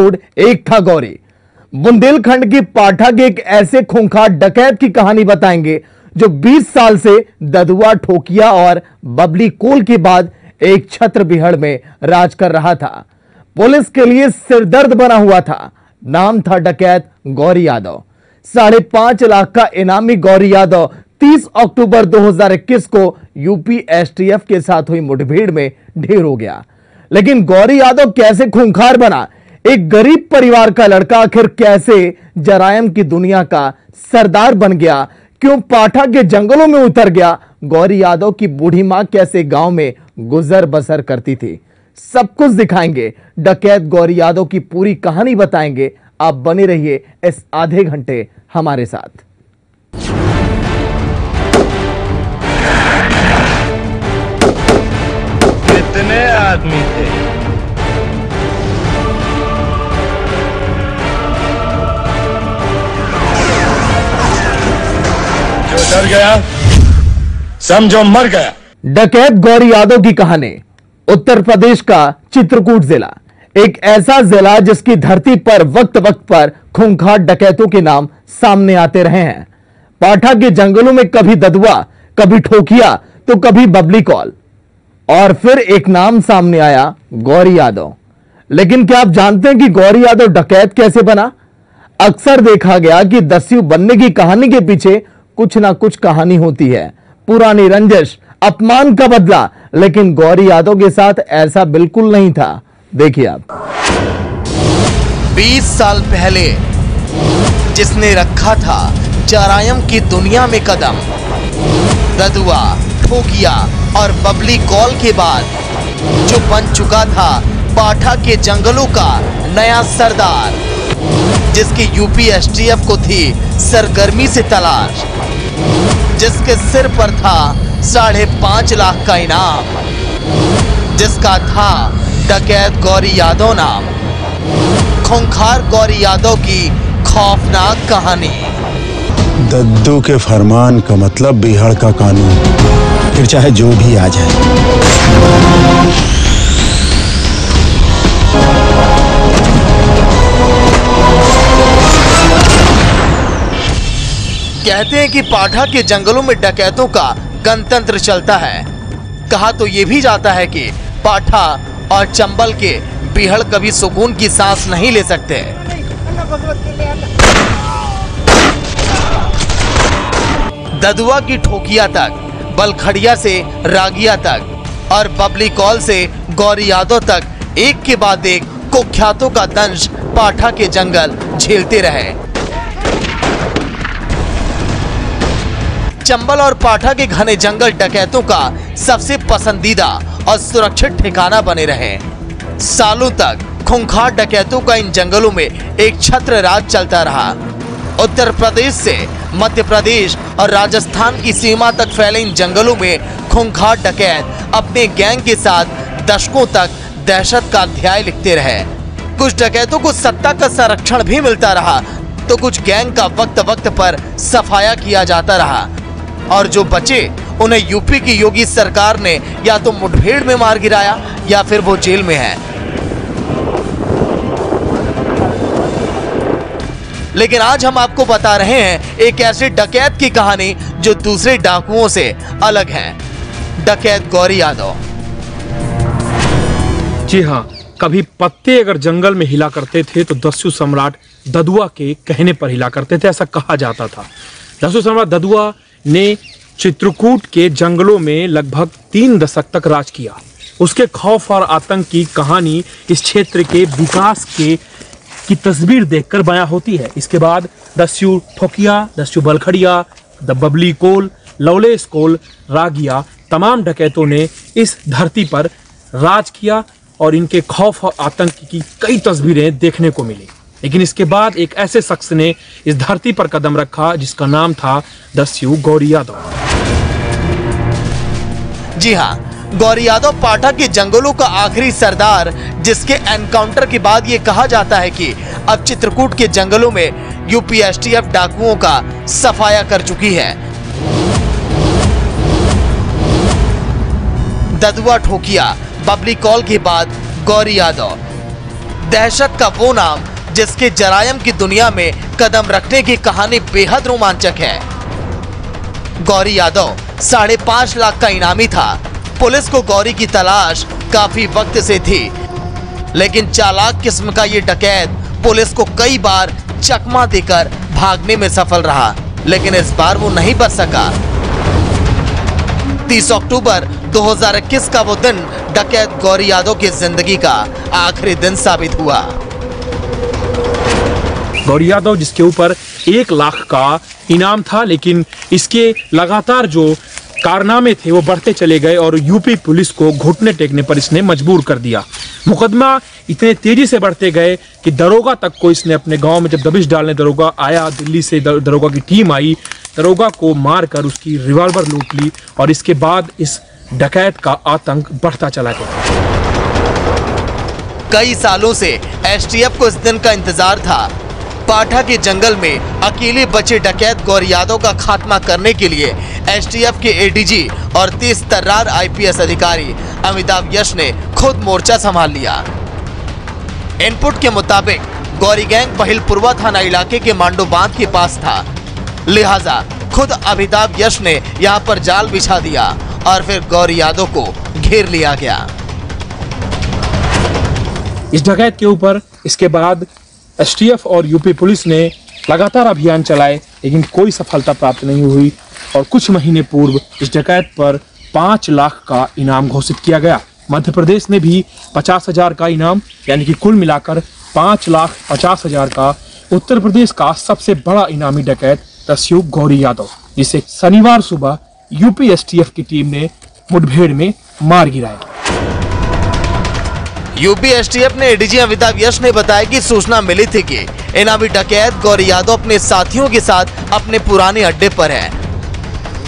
Episode एक था गौरी। बुंदेलखंड की पाठा के एक ऐसे खूंखार डकैत की कहानी बताएँगे, जो 20 साल से ददुआ ठोकिया और बबली कोल के बाद एक छत्र बिहड़ में राज कर रहा था। पुलिस के लिए सिरदर्द बना हुआ था। नाम था डकैत गौरी यादव। साढ़े पाँच लाख का इनामी गौरी यादव 30 अक्टूबर 2021 को यूपी एसटीएफ के साथ हुई मुठभेड़ में ढेर हो गया। लेकिन गौरी यादव कैसे खूंखार बना? एक गरीब परिवार का लड़का आखिर कैसे जरायम की दुनिया का सरदार बन गया? क्यों पाठा के जंगलों में उतर गया? गौरी यादव की बूढ़ी माँ कैसे गाँव में गुजर बसर करती थी? सब कुछ दिखाएँगे। डकैत गौरी यादव की पूरी कहानी बताएँगे। आप बने रहिए इस आधे घंटे हमारे साथ। कितने आदमी थे? डर गया? समझो मर गया। डकैत गौरी यादव की कहानी। उत्तर प्रदेश का चित्रकूट जिला। एक ऐसा जिला जिसकी धरती पर वक्त वक्त पर खूंखार डकैतों के नाम सामने आते रहे हैं। पाठा के जंगलों में कभी ददुआ, कभी ठोकिया तो कभी बबली कॉल। और फिर एक नाम सामने आया, गौरी यादव। लेकिन क्या आप जानते हैं कि गौरी यादव डकैत कैसे बना? अक्सर देखा गया कि दस्यु बनने की कहानी के पीछे कुछ ना कुछ कहानी होती है। पुरानी रंजिश, अपमान का बदला, लेकिन गौरी यादव के साथ ऐसा बिल्कुल नहीं था। देखिए आप। 20 साल पहले जिसने रखा था चारायम की दुनिया में कदम ददुआ ठोकिया और बबली कॉल के बाद जो बन चुका था पाठा के जंगलों का नया सरदार। जिसकी यूपी एसटीएफ को थी सरगर्मी से तलाश, जिसके सिर पर था साढ़े पाँच लाख का इनाम, जिसका था डकैत गौरी यादव नाम, खूंखार गौरी यादव की खौफनाक कहानी। दद्दू के फरमान का मतलब बिहार का कानून, फिर चाहे जो भी आ जाए। कहते हैं कि पाठा के जंगलों में डकैतों का गणतंत्र चलता है। कहा तो ये भी जाता है कि पाठा और चंबल के बिहड़ कभी सुकून की सांस नहीं ले सकते। ददुआ की ठोकिया तक, बलखड़िया से रागिया तक और बबली कॉल से गौरी यादव तक एक के बाद एक कुख्यातों का दंश पाठा के जंगल झेलते रहे। चंबल और पाठा के घने जंगल डकैतों का सबसे पसंदीदा और सुरक्षित ठिकाना बने रहे। सालों तक खूंखार डकैतों का इन जंगलों में एक छत्र राज चलता रहा। उत्तर प्रदेश से मध्य प्रदेश और राजस्थान की सीमा तक फैले इन जंगलों में खूंखार डकैत अपने गैंग के साथ दशकों तक दहशत का अध्याय लिखते रहे। कुछ डकैतों को सत्ता का संरक्षण भी मिलता रहा तो कुछ गैंग का वक्त वक्त पर सफाया किया जाता रहा। और जो बचे, उन्हें यूपी की योगी सरकार ने या तो मुठभेड़ में मार गिराया या फिर वो जेल में है। लेकिन आज हम आपको बता रहे हैं, एक ऐसे डकैत की कहानी जो दूसरे डाकुओं से अलग है। डकैत गौरी यादव। जी हाँ कभी पत्ते अगर जंगल में हिला करते थे तो दस्यु सम्राट ददुआ के कहने पर हिला करते थे, ऐसा कहा जाता था। दस्यु सम्राट ददुआ ने चित्रकूट के जंगलों में लगभग तीन दशक तक राज किया। उसके खौफ और आतंक की कहानी इस क्षेत्र के विकास के, की तस्वीर देखकर बयां होती है। इसके बाद दस्यु ठोकिया, दस्यु बलखड़िया, द बबली कोल, लवलेस कोल, रागिया, तमाम डकैतों ने इस धरती पर राज किया और इनके खौफ और आतंक की कई तस्वीरें देखने को मिली। लेकिन इसके बाद एक ऐसे शख्स ने इस धरती पर कदम रखा जिसका नाम था दस्यु गौरी यादव। जी हाँ गौरी यादव पाठा के जंगलों का आखिरी सरदार, जिसके एनकाउंटर के बाद ये कहा जाता है कि अब चित्रकूट के जंगलों में यूपी एसटीएफ डाकुओं का सफाया कर चुकी है। ददुआ ठोकिया, बबली कॉल के बाद गौरी यादव। दहशत का वो नाम जिसके जरायम की दुनिया में कदम रखने की कहानी बेहद रोमांचक है। गौरी यादव साढ़े पाँच लाख का इनामी था। पुलिस को गौरी की तलाश काफ़ी वक्त से थी, लेकिन चालाक किस्म का ये डकैत पुलिस को कई बार चकमा देकर भागने में सफल रहा, लेकिन इस बार वो नहीं बच सका। 30 अक्टूबर 2021 का वो दिन डकैत गौरी यादव की ज़िंदगी का आखिरी दिन साबित हुआ। गौरी यादव जिसके ऊपर एक लाख का इनाम था, लेकिन इसके लगातार जो कारनामे थे, वो बढ़ते चले गए और यूपी पुलिस को घुटने टेकने पर इसने मजबूर कर दिया। मुकदमा इतने तेज़ी से बढ़ते गए कि दरोगा तक को इसने अपने गाँव में जब दबिश डालने दरोगा आया, दिल्ली से दरोगा की टीम आई, दरोगा को मारकर उसकी रिवॉल्वर लूट ली और इसके बाद इस डकैत का आतंक बढ़ता चला गया। कई सालों से एसटीएफ को इस दिन का इंतज़ार था। पाठा के जंगल में अकेले बचे डकैत गौर यादव का खात्मा करने के लिए एसटीएफ के एडीजी और तीस तर्रार आईपीएस अधिकारी अमिताभ यश ने खुद मोर्चा संभाल लिया। इनपुट के मुताबिक, गौरी गैंग पहिलपुरवा थाना इलाके के मांडो बाँध के पास था। लिहाजा, खुद अमिताभ यश ने यहाँ पर जाल बिछा दिया और फिर गौरी यादव को घेर लिया गया। इस डकैत के ऊपर, इसके बाद एसटीएफ और यूपी पुलिस ने लगातार अभियान चलाए, लेकिन कोई सफलता प्राप्त नहीं हुई और कुछ महीने पूर्व इस डकैत पर पाँच लाख का इनाम घोषित किया गया। मध्य प्रदेश ने भी पचास हज़ार का इनाम, यानी कि कुल मिलाकर पाँच लाख पचास हज़ार का उत्तर प्रदेश का सबसे बड़ा इनामी डकैत तस्युग गौरी यादव, जिसे शनिवार सुबह यूपी एसटीएफ की टीम ने मुठभेड़ में मार गिराया। यूपी एसटीएफ ने एडीजी अमिताभ यश ने बताया कि सूचना मिली थी कि इनामी डकैत गौरी यादव अपने साथियों के साथ अपने पुराने अड्डे पर है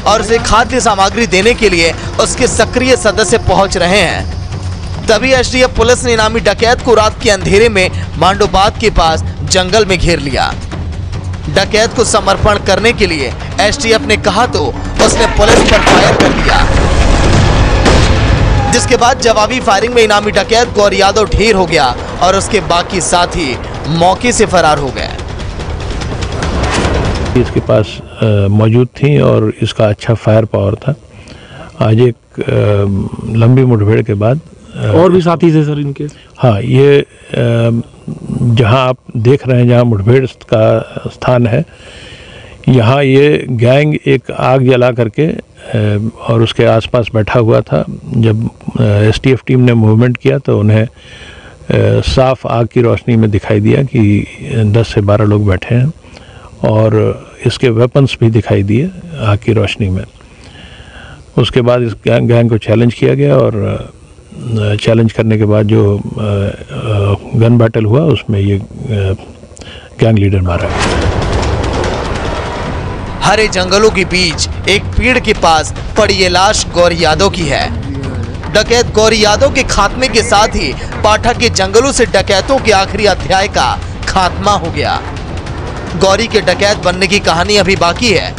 और उसे खाद्य सामग्री देने के लिए उसके सक्रिय सदस्य पहुँच रहे हैं। तभी एसटीएफ पुलिस ने इनामी डकैत को रात के अंधेरे में मांडोबाद के पास जंगल में घेर लिया। डकैत को समर्पण करने के लिए एसटीएफ ने कहा तो उसने पुलिस पर फायर कर दिया। जिसके बाद जवाबी फायरिंग में इनामी डकैत गौर यादव ढेर हो गया और उसके बाकी साथी मौके से फरार हो गए। इसके पास मौजूद थी और इसका अच्छा फायर पावर था। आज एक लंबी मुठभेड़ के बाद और भी साथी थे सर इनके? हाँ ये जहाँ आप देख रहे हैं जहाँ मुठभेड़ का स्थान है यहाँ ये गैंग एक आग जला करके और उसके आसपास बैठा हुआ था। जब एसटीएफ टीम ने मूवमेंट किया तो उन्हें साफ़ आग की रोशनी में दिखाई दिया कि 10 से 12 लोग बैठे हैं और इसके वेपन्स भी दिखाई दिए आग की रोशनी में। उसके बाद इस गैंग गैंग को चैलेंज किया गया और चैलेंज करने के बाद जो गन बैटल हुआ, उसमें ये गैंग लीडर मारा गया। हरे जंगलों के बीच एक पेड़ के पास पड़ी ये लाश गौरी यादव की है। डकैत गौरी यादव के खात्मे के साथ ही पाठक के जंगलों से डकैतों के आखिरी अध्याय का खात्मा हो गया। गौरी के डकैत बनने की कहानी अभी बाकी है।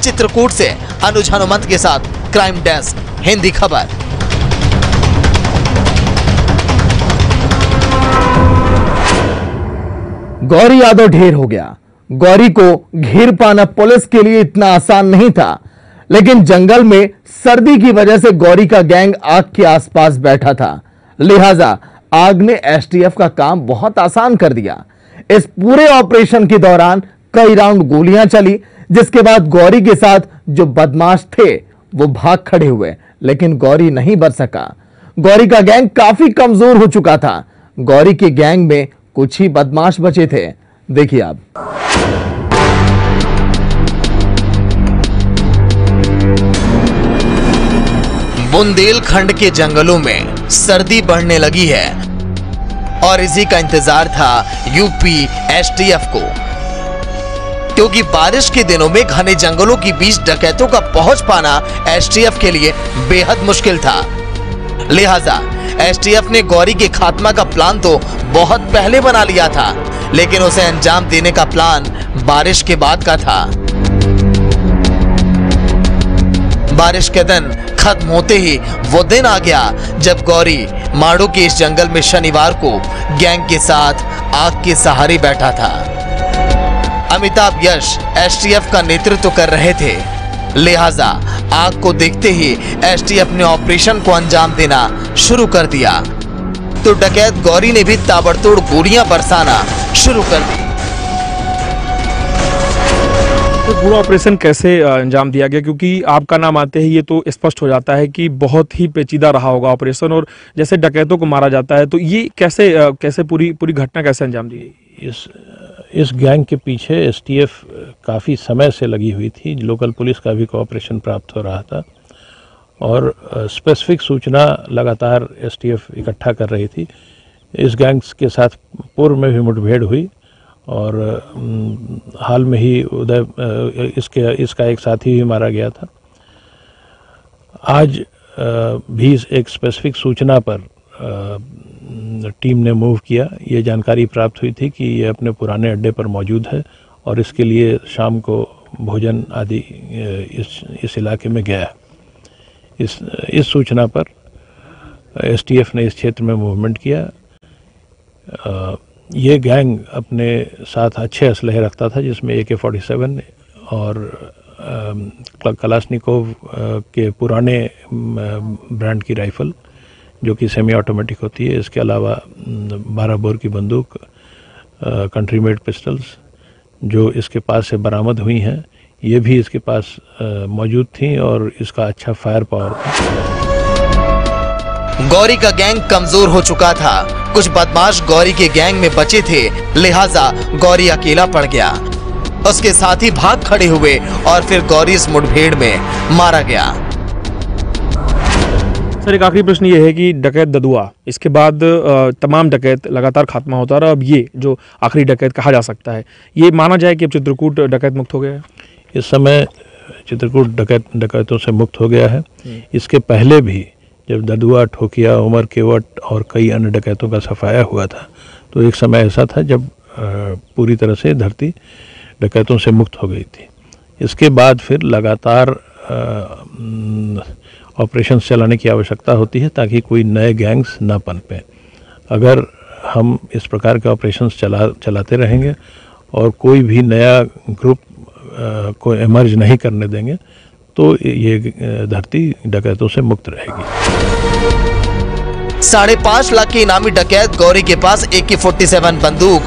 चित्रकूट से अनुज हनुमंत के साथ क्राइम डेस्क, हिंदी खबर। गौरी यादव ढेर हो गया। गौरी को घेर पाना पुलिस के लिए इतना आसान नहीं था, लेकिन जंगल में सर्दी की वजह से गौरी का गैंग आग के आसपास बैठा था। लिहाजा, आग ने एसटीएफ का काम बहुत आसान कर दिया। इस पूरे ऑपरेशन के दौरान कई राउंड गोलियाँ चली, जिसके बाद गौरी के साथ जो बदमाश थे, वो भाग खड़े हुए, लेकिन गौरी नहीं बच सका। गौरी का गैंग काफ़ी कमज़ोर हो चुका था। गौरी के गैंग में कुछ ही बदमाश बचे थे। देखिए आप। बुंदेलखंड के जंगलों में सर्दी बढ़ने लगी है और इसी का इंतज़ार था यूपी, एसटीएफ को। क्योंकि बारिश के दिनों में घने जंगलों के बीच डकैतों का पहुँच पाना एसटीएफ के लिए बेहद मुश्किल था। लिहाजा, एसटीएफ ने गौरी के खात्मा का प्लान तो बहुत पहले बना लिया था। लेकिन उसे अंजाम देने का प्लान बारिश के बाद का था। बारिश के दिन खत्म होते ही वो दिन आ गया जब गौरी माड़ू के इस जंगल में शनिवार को गैंग के साथ आग के सहारे बैठा था। अमिताभ यश एसटीएफ का नेतृत्व कर रहे थे। लिहाजा आग को देखते ही एसटीएफ ने ऑपरेशन को अंजाम देना शुरू कर दिया। तो डकैत गौरी ने भी ताबड़तोड़ गोलियाँ बरसाना शुरू कर दी। तो पूरा ऑपरेशन कैसे अंजाम दिया गया? क्योंकि आपका नाम आते ही ये तो स्पष्ट हो जाता है कि बहुत ही पेचीदा रहा होगा ऑपरेशन और जैसे डकैतों को मारा जाता है तो ये कैसे कैसे पूरी पूरी घटना कैसे अंजाम दी इस इस गैंग के पीछे एसटीएफ काफ़ी समय से लगी हुई थी। लोकल पुलिस का भी कोऑपरेशन प्राप्त हो रहा था और स्पेसिफिक सूचना लगातार एसटीएफ इकट्ठा कर रही थी। इस गैंग्स के साथ पूर्व में भी मुठभेड़ हुई और हाल में ही उदय इसके, इसका एक साथी भी मारा गया था। आज भी एक स्पेसिफिक सूचना पर टीम ने मूव किया। ये जानकारी प्राप्त हुई थी कि ये अपने पुराने अड्डे पर मौजूद है और इसके लिए शाम को भोजन आदि इस इस इलाके में गया। इस इस सूचना पर, एसटीएफ ने इस क्षेत्र में मूवमेंट किया। ये गैंग अपने साथ अच्छे असलहे रखता था, जिसमें ए के फोर्टी सेवन और कलाशनिकोव के पुराने ब्रांड की राइफल, जो कि सेमी ऑटोमेटिक होती है। इसके अलावा बारह बोर की बंदूक कंट्री मेड पिस्टल्स जो इसके पास से बरामद हुई हैं। ये भी इसके पास मौजूद थी और इसका अच्छा फायर पावर था। गौरी का गैंग कमज़ोर हो चुका था। कुछ बदमाश गौरी के गैंग में बचे थे लिहाजा गौरी अकेला पड़ गया। उसके साथी भाग खड़े हुए और फिर गौरी इस मुठभेड़ में मारा गया। सर एक आखिरी प्रश्न ये है कि डकैत ददुआ इसके बाद तमाम डकैत लगातार खात्मा होता रहा अब ये जो आखिरी डकैत कहा जा सकता है ये माना जाए कि अब चित्रकूट डकैत मुक्त हो गया है? इस समय चित्रकूट डकैत डकैतों से मुक्त हो गया है। इसके पहले भी जब ददुआ, ठोकिया, उमर, केवट और कई अन्य डकैतों का सफाया हुआ था तो एक समय ऐसा था जब पूरी तरह से धरती डकैतों से मुक्त हो गई थी। इसके बाद फिर लगातार ऑपरेशन चलाने की आवश्यकता होती है ताकि कोई नए गैंग्स ना पनपें। अगर हम इस प्रकार के ऑपरेशंस चला, चलाते रहेंगे और कोई भी नया ग्रुप को इमर्ज नहीं करने देंगे तो ये धरती डकैतों से मुक्त रहेगी। साढ़े पाँच लाख के इनामी डकैत गौरी के पास ए के फोर्टी सेवन बंदूक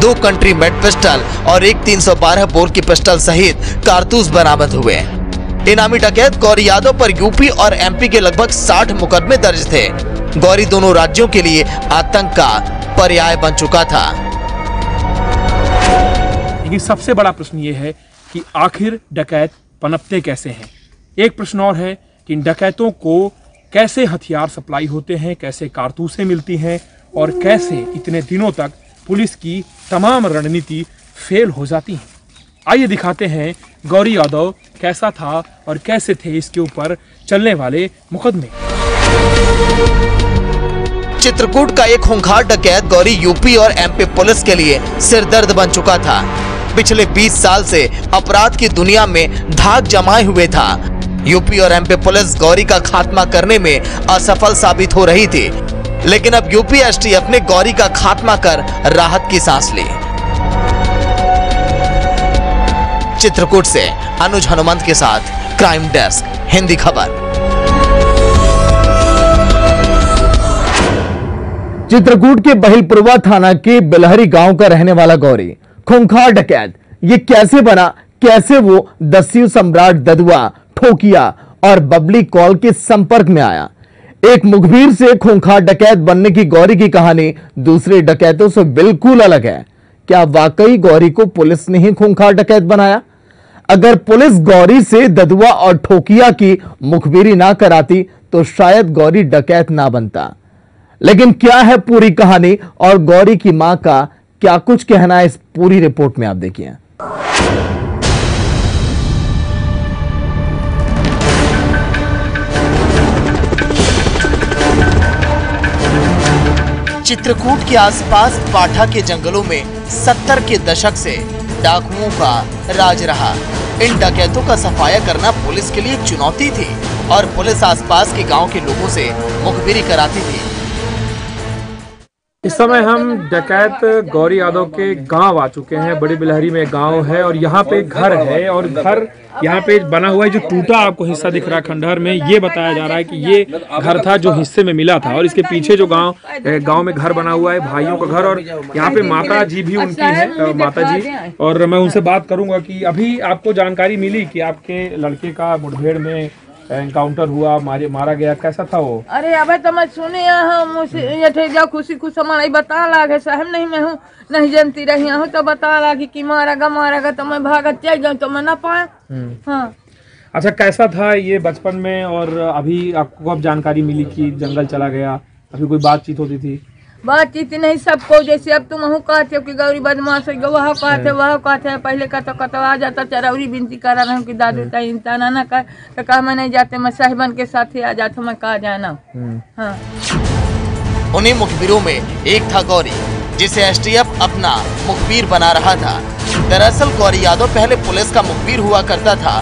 दो कंट्री मेड पिस्टल और एक 312 बोर की पिस्टल सहित कारतूस बरामद हुए। इनामी डकैत गौरी यादव पर यूपी और एमपी के लगभग 60 मुकदमे दर्ज थे। गौरी दोनों राज्यों के लिए आतंक का पर्याय बन चुका था। लेकिन सबसे बड़ा प्रश्न ये है कि आखिर डकैत पनपते कैसे हैं? एक प्रश्न और है कि इन डकैतों को कैसे हथियार सप्लाई होते हैं, कैसे कारतूसें मिलती हैं और कैसे इतने दिनों तक पुलिस की तमाम रणनीति फेल हो जाती है? आइए दिखाते हैं गौरी यादव कैसा था और कैसे थे इसके ऊपर चलने वाले मुकदमे। चित्रकूट का एक खूंखार डकैत गौरी यूपी और एमपी पुलिस के लिए सिरदर्द बन चुका था। पिछले 20 साल से अपराध की दुनिया में धाक जमाए हुए था। यूपी और एमपी पुलिस गौरी का खात्मा करने में असफल साबित हो रही थी। लेकिन अब यूपी एसटीएफ ने गौरी का खात्मा कर राहत की सांस ली। चित्रकूट से अनुज हनुमंत के साथ क्राइम डेस्क, हिंदी खबर। चित्रकूट के बहिलपुरवा थाना के बिलहरी गाँव का रहने वाला गौरी। खूंखार डकैत। ये कैसे बना? कैसे वो दस्यु सम्राट ददुआ, ठोकिया और बबली कॉल के संपर्क में आया? एक मुखबिर से खूंखार डकैत बनने की गौरी की कहानी दूसरे डकैतों से बिल्कुल अलग है। क्या वाकई गौरी को पुलिस ने ही खूंखार डकैत बनाया? अगर पुलिस गौरी से ददुआ और ठोकिया की मुखबिरी ना कराती तो शायद गौरी डकैत ना बनता। लेकिन क्या है पूरी कहानी और गौरी की माँ का क्या कुछ कहना है इस पूरी रिपोर्ट में आप देखिए। चित्रकूट के आसपास पाठा के जंगलों में सत्तर के दशक से डाकुओं का राज रहा। इन डकैतों का सफाया करना पुलिस के लिए चुनौती थी और पुलिस आसपास के गाँव के लोगों से मुखबिरी कराती थी। इस समय हम डकैत गौरी यादव के गाँव आ चुके हैं। बड़ी बिलहरी में गाँव है और यहाँ पे घर है और घर यहाँ पे बना हुआ है जो टूटा आपको हिस्सा दिख रहा है खंडहर में। ये बताया जा रहा है कि ये घर था जो हिस्से में मिला था और इसके पीछे जो गाँव गाँव में घर बना हुआ है भाइयों का घर और यहाँ पे माता जी भी उनकी है माता जी। और मैं उनसे बात करूँगा कि अभी आपको जानकारी मिली कि आपके लड़के का मुठभेड़ में एनकाउंटर हुआ मारे मारा गया कैसा था वो? अरे अबे तो मैं सुने यहाँ मुझसे जा खुशी खुश हमारा बता लागे साहब नहीं मैं हूँ नहीं जानती रही हूँ तो बता लागी कि मारेगा मारेगा तो मैं भागत चल जाऊँ तो मैं ना पाए हाँ। अच्छा कैसा था ये बचपन में और अभी आपको अब जानकारी मिली कि जंगल चला गया अभी कोई बातचीत होती थी? बातचीत नहीं सबको जैसे अब तुम हूँ कहते हो कि गौरी बदमाश है वह कहते वह कहते हैं पहले का तो कतवा जाता चरौरी बिनती करा रहा हूँ कि दादू ताई इंता ना ना कर तो कहा मैं नहीं जाते मैं साहिबन के साथ ही आ जाता मैं कहा जाना हाँ। उन्हीं मुखबिरों में एक था गौरी जिसे एसटीएफ अपना मुखबिर बना रहा था। दरअसल गौरी यादव पहले पुलिस का मुखबिर हुआ करता था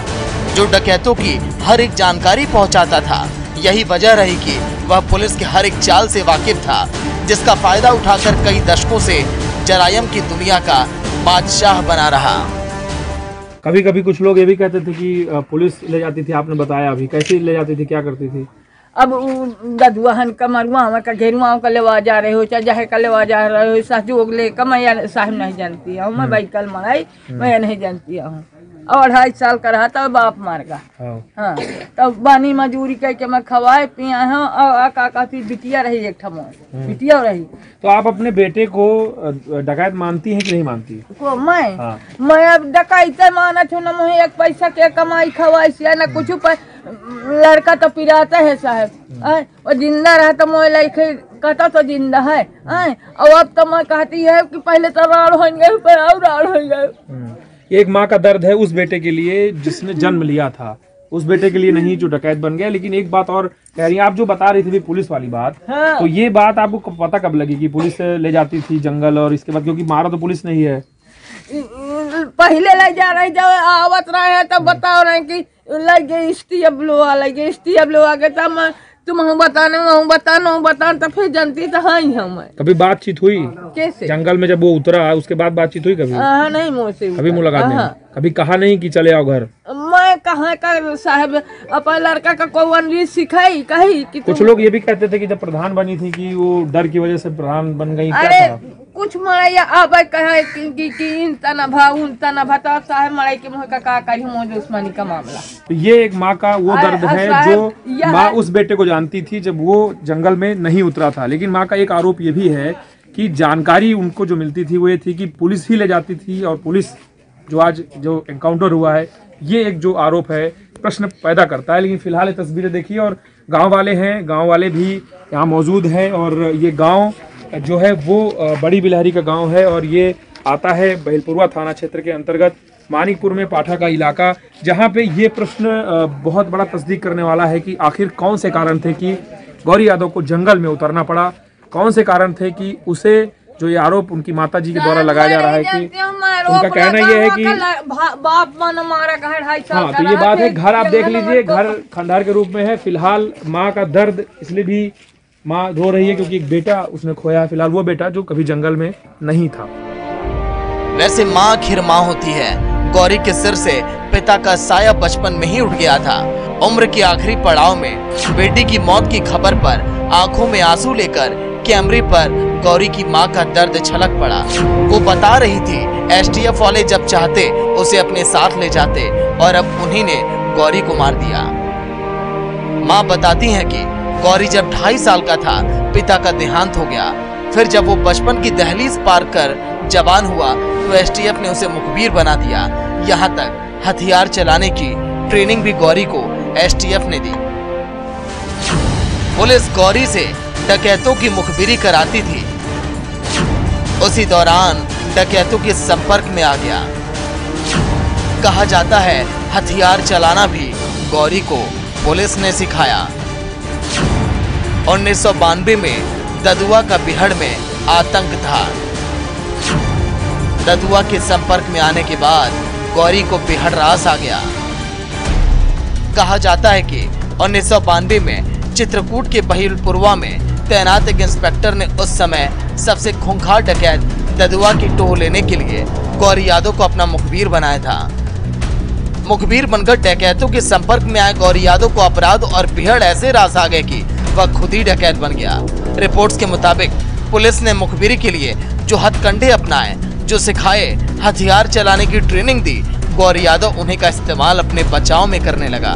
जो डकैतों की हर एक जानकारी पहुंचाता था। यही वजह रही कि वह पुलिस के हर एक चाल से वाकिफ था जिसका फ़ायदा उठाकर कई दशकों से जरायम की दुनिया का बादशाह बना रहा। कभी कभी कुछ लोग ये भी कहते थे कि पुलिस ले जाती थी आपने बताया अभी कैसे ले जाती थी क्या करती थी? अब ददुआहन कमरुआ का घेरुआ का लेवा जा रहे हो चाहे जहे का लेवा जा रहे हो सहजोग ले का मैं साहब नहीं जानती हूँ मैं भाई कल मराई मैं नहीं जानती हूँ और अढ़ाई साल का रहा तब बाप मार गया। हाँ। हाँ तब बानी मजूरी कह के मैं खवाए पिया हूँ और आ का कहती बिटिया रही एक ठमो बिटिया रही। तो आप अपने बेटे को डकैत मानती हैं कि नहीं मानती? को मैं? हाँ। मैं अब डकाइते मानत हूँ न मुझे एक पैसा के कमाई खवाई से न कुछ पर लड़का तो पिराता है साहब। और ज़िंदा रहा तो मोए लाइके कहता तो ज़िंदा है। और अब तो मैं कहती है कि पहले तो राड़ हो गए पर और राड़ हो गए एक माँ का दर्द है उस बेटे के लिए जिसने जन्म लिया था। उस बेटे के लिए नहीं जो डकैत बन गया। लेकिन एक बात और कह रही आप जो बता रही थी पुलिस वाली बात हाँ। तो ये बात आपको पता कब लगी कि पुलिस ले जाती थी जंगल और इसके बाद क्योंकि मारा तो पुलिस नहीं है पहले ले जा रहे जब आवत रहे हैं तब बता रहे कि लगे इस्ती अब लो आ लगे इस्ती अब लो आ गए तब तुम हम बताने हम बताना हम बताना तो फिर जानती तो हाँ ही हम कभी बातचीत हुई? कैसे? जंगल में जब वो उतरा उसके बाद बातचीत हुई कभी? हाँ नहीं मुझसे कभी मुलाकात नहीं हाँ। कभी कहा नहीं कि चले आओ घर? मैं कहा का साहब अपन लड़का का कौन भी सिखाई कही कि कुछ लोग ये भी कहते थे कि जब प्रधान बनी थी कि वो डर की वजह से प्रधान बन गई क्या था कुछ मड़ैया अब कहे कि, कि, कि इन तना भा उन तना भा तो साहब मड़ाई के मुँह का का करी मोह दुश्मनी का मामला। तो ये एक माँ का वो दर्द है जो माँ उस बेटे को जानती थी जब वो जंगल में नहीं उतरा था। लेकिन माँ का एक आरोप ये भी है कि जानकारी उनको जो मिलती थी वो ये थी कि पुलिस ही ले जाती थी और पुलिस जो आज जो एनकाउंटर हुआ है ये एक जो आरोप है प्रश्न पैदा करता है। लेकिन फ़िलहाल ये तस्वीरें देखिए और गाँव वाले हैं गाँव वाले भी यहाँ मौजूद हैं और ये गाँव जो है वो बड़ी बिलहरी का गाँव है और ये आता है बहलपुरवा थाना क्षेत्र के अंतर्गत मानिकपुर में पाठा का इलाका जहाँ पे ये प्रश्न बहुत बड़ा तस्दीक करने वाला है कि आखिर कौन से कारण थे कि गौरी यादव को जंगल में उतरना पड़ा कौन से कारण थे कि उसे जो ये आरोप उनकी माता जी के द्वारा लगाया जा रहा है कि उनका कहना ये है कि बाप मन मारा घर हाँ तो ये बात है घर आप देख लीजिए तो- घर खंडहर के रूप में है फ़िलहाल माँ का दर्द इसलिए भी माँ रो रही है क्योंकि एक बेटा उसने खोया फ़िलहाल वो बेटा जो कभी जंगल में नहीं था। वैसे माँ आखिर माँ होती है। गौरी के सिर से पिता का साया बचपन में ही उठ गया था। उम्र के आखिरी पड़ाव में बेटी की मौत की खबर पर आँखों में आँसू लेकर कैमरे पर गौरी की माँ का दर्द छलक पड़ा। वो बता रही थी, एसटीएफ वाले जब चाहते, उसे अपने साथ ले जाते और अब उन्हीं ने गौरी को मार दिया। माँ बताती हैं कि गौरी जब ढाई साल का था, पिता का देहांत हो गया। फिर जब वो बचपन की दहलीज पार कर जवान हुआ तो एसटीएफ ने उसे मुखबिर बना दिया। यहाँ तक हथियार चलाने की ट्रेनिंग भी गौरी को एसटीएफ ने दी। पुलिस गौरी से डकैतों की मुखबिरी कराती थी। उसी दौरान डकैतों के संपर्क में आ गया। कहा जाता है, हथियार चलाना भी गौरी को पुलिस ने सिखाया। उन्नीस सौ बानवे में ददुआ का बिहड़ में आतंक था। ददुआ के संपर्क में आने के बाद गौरी को बेहद रास आ गया। कहा जाता है कि उन्नीस में चित्रकूट के बहिलपुरवा में तैनात एक इंस्पेक्टर ने उस समय सबसे खूंखार डकैत ददुआ की टोह लेने के लिए गौरी यादव को अपना मुखबिर बनाया था। मुखबिर बनकर डकैतों के संपर्क में आए गौरी यादव को अपराध और भीड़ ऐसे रास आ गए कि वह खुद ही डकैत बन गया। रिपोर्ट्स के मुताबिक, पुलिस ने मुखबिरी के लिए जो हथकंडे अपनाए, जो सिखाए, हथियार चलाने की ट्रेनिंग दी, गौर यादव उन्हें का इस्तेमाल अपने बचाव में करने लगा।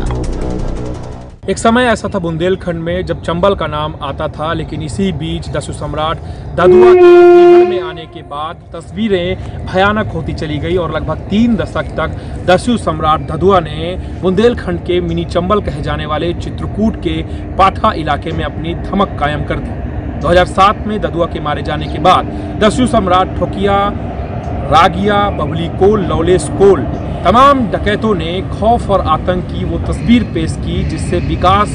एक समय ऐसा था बुंदेलखंड में जब चंबल का नाम आता था, लेकिन इसी बीच दस्यु सम्राट ददुआ के में आने के बाद तस्वीरें भयानक होती चली गई और लगभग तीन दशक तक दस्यु सम्राट ददुआ ने बुंदेलखंड के मिनी चंबल कहे जाने वाले चित्रकूट के पाठा इलाके में अपनी धमक कायम कर दी। 2007 में ददुआ के मारे जाने के बाद दस्यु सम्राट ठोकिया, रागिया, बबली कोल, लौलेस कोल तमाम डकैतों ने खौफ और आतंक की वो तस्वीर पेश की जिससे विकास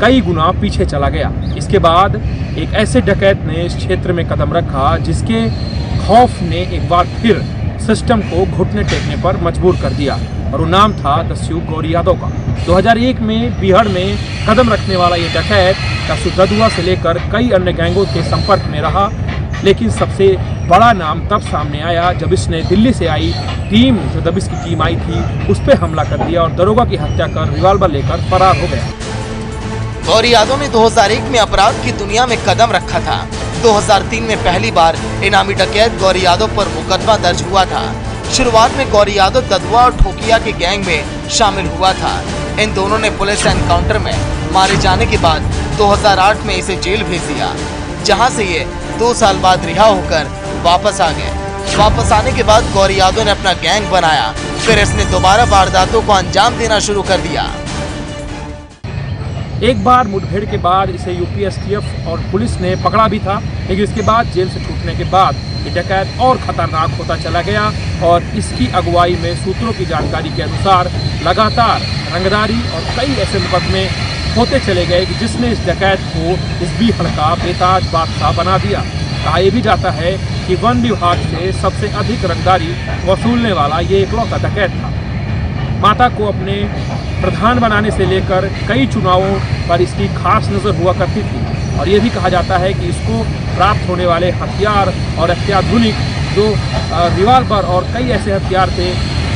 कई गुना पीछे चला गया। इसके बाद एक ऐसे डकैत ने इस क्षेत्र में कदम रखा जिसके खौफ ने एक बार फिर सिस्टम को घुटने टेकने पर मजबूर कर दिया और वो नाम था दस्यु गौरी यादव का। 2001 में बिहार में कदम रखने वाला ये डकैत ददुआ से लेकर कई अन्य गैंगों के संपर्क में रहा। लेकिन सबसे बड़ा नाम तब सामने आया जब इसने दिल्ली से आई टीम, जो दबिश की टीम आई थी, उस पर हमला कर दिया और दरोगा की हत्या कर रिवाल्वर लेकर फरार हो गया। गौरी यादव ने 2001 में अपराध की दुनिया में कदम रखा था। 2003 में पहली बार इनामी डकैत गौरी यादव पर मुकदमा दर्ज हुआ था। शुरुआत में गौरी यादव ददुआ और ठोकिया के गैंग में शामिल हुआ था। इन दोनों ने पुलिस एनकाउंटर में मारे जाने के बाद 2008 में इसे जेल भेज दिया। जहाँ से ये दो साल बाद रिहा होकर वापस आ गए। वापस आने के बाद गौरी यादव ने अपना गैंग बनाया। फिर इसने दोबारा वारदातों को अंजाम देना शुरू कर दिया। एक बार मुठभेड़ के बाद इसे यूपीएसटीएफ और पुलिस ने पकड़ा भी था, लेकिन इसके बाद जेल से छूटने के बाद ये डकैत और खतरनाक होता चला गया और इसकी अगुवाई में सूत्रों की जानकारी के अनुसार लगातार रंगदारी और कई ऐसे मुकदमे होते चले गए कि जिसने इस डकैत को इस बीहड़ का बेताज बादशाह बना दिया। कहा यह भी जाता है कि वन विभाग से सबसे अधिक रंगदारी वसूलने वाला ये इकलौता डकैत था। माता को अपने प्रधान बनाने से लेकर कई चुनावों पर इसकी खास नज़र हुआ करती थी। और ये भी कहा जाता है कि इसको प्राप्त होने वाले हथियार और अत्याधुनिक जो रिवाल्वर और कई ऐसे हथियार थे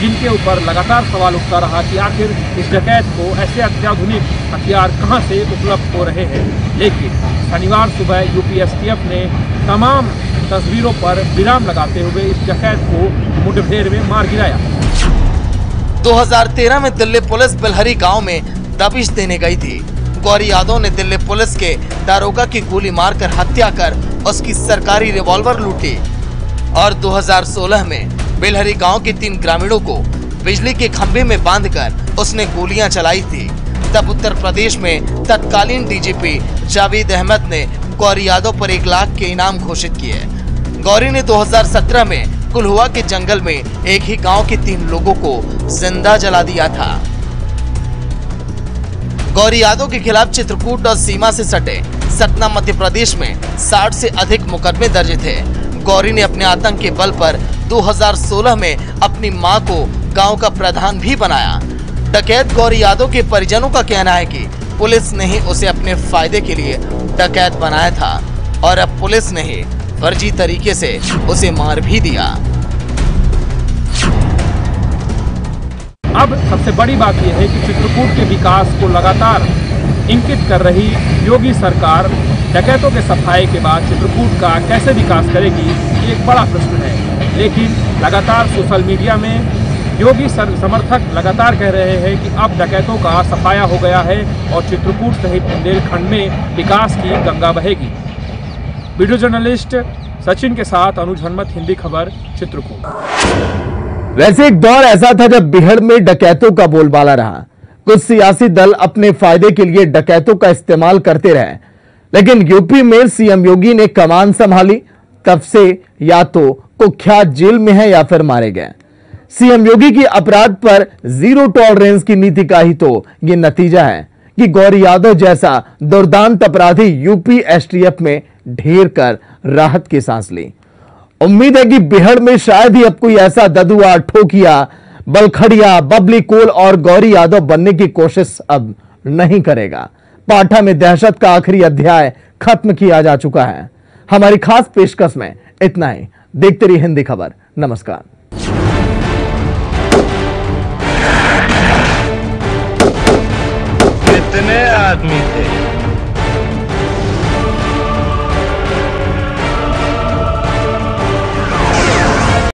जिनके ऊपर लगातार सवाल उठता रहा कि आखिर इस डकैत को ऐसे अत्याधुनिक हथियार कहाँ से उपलब्ध हो रहे हैं? लेकिन शनिवार सुबह यूपीएसटीएफ ने तमाम तस्वीरों पर विराम लगाते हुए इस डकैत को मुठभेड़ में मार गिराया। 2013 में दिल्ली पुलिस बिलहरी गाँव में दबिश देने गई थी। गौरी यादव ने दिल्ली पुलिस के दारोगा की गोली मारकर हत्या कर उसकी सरकारी रिवॉल्वर लूटी। और 2016 में बेलहरी गाँव के तीन ग्रामीणों को बिजली के खंभे में बांधकर उसने गोलियाँ चलाई थी। तब उत्तर प्रदेश में तत्कालीन डीजीपी जावेद अहमद ने गौरी यादव पर एक लाख के इनाम घोषित किए। गौरी ने 2017 में कुल्हुआ के जंगल में एक ही गाँव के तीन लोगों को ज़िंदा जला दिया था। गौरी यादव के खिलाफ चित्रकूट और सीमा से सटे सतना मध्य प्रदेश में 60 से अधिक मुकदमे दर्ज थे। गौरी ने अपने आतंक के बल पर 2016 में अपनी माँ को गाँव का प्रधान भी बनाया। डकैत गौरी यादव के परिजनों का कहना है कि पुलिस ने ही उसे अपने फ़ायदे के लिए डकैत बनाया था और अब पुलिस ने ही फर्जी तरीके से उसे मार भी दिया। अब सबसे बड़ी बात यह है कि चित्रकूट के विकास को लगातार इंकित कर रही योगी सरकार डकैतों के सफ़ाई के बाद चित्रकूट का कैसे विकास करेगी, ये एक बड़ा प्रश्न है। लेकिन लगातार सोशल मीडिया में योगी समर्थक लगातार कह रहे हैं कि अब डकैतों का सफाया हो गया है और चित्रकूट सहित बुंदेलखंड में विकास की गंगा बहेगी। वीडियो जर्नलिस्ट सचिन के साथ अनुज हनुमत, हिंदी खबर, चित्रकूट। वैसे एक दौर ऐसा था जब बिहड़ में डकैतों का बोलबाला रहा। कुछ सियासी दल अपने फ़ायदे के लिए डकैतों का इस्तेमाल करते रहे। लेकिन यूपी में सीएम योगी ने कमान संभाली। तब से या तो कुख्यात जेल में है या फिर मारे गए। सीएम योगी की अपराध पर ज़ीरो टॉलरेंस की नीति का ही तो यह नतीजा है कि गौरी यादव जैसा दुर्दांत अपराधी यूपी एसटीएफ में ढेर कर राहत की सांस ली। उम्मीद है कि बिहार में शायद ही अब कोई ऐसा ददुआ, ठोकिया, बलखड़िया, बबली कोल और गौरी यादव बनने की कोशिश अब नहीं करेगा। पाठा में दहशत का आखिरी अध्याय खत्म किया जा चुका है। हमारी खास पेशकश में इतना ही। देखते रहिए हिंदी खबर। नमस्कार। कितने आदमी थे?